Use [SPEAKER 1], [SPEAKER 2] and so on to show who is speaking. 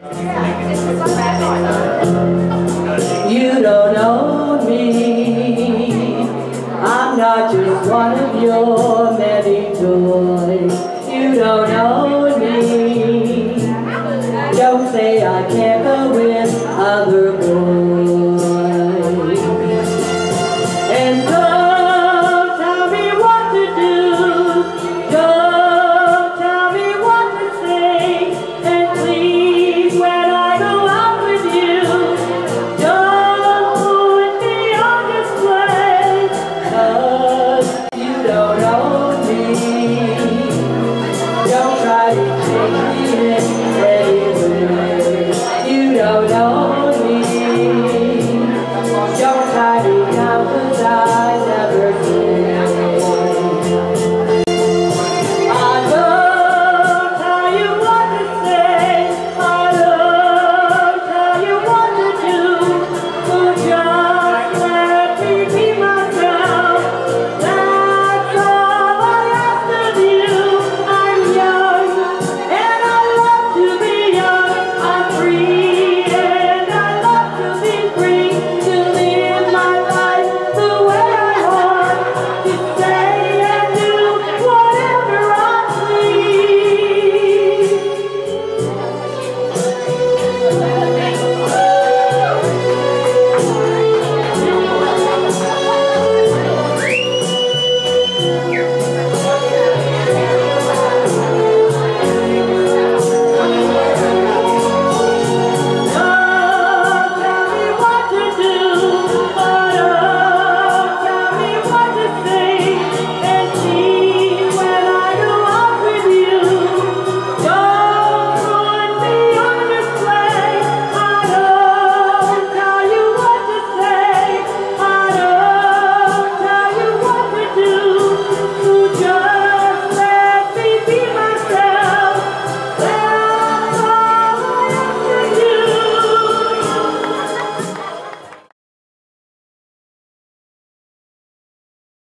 [SPEAKER 1] You don't know me. I'm not just one of your many toys. You don't know me. Don't say I can't go with other girls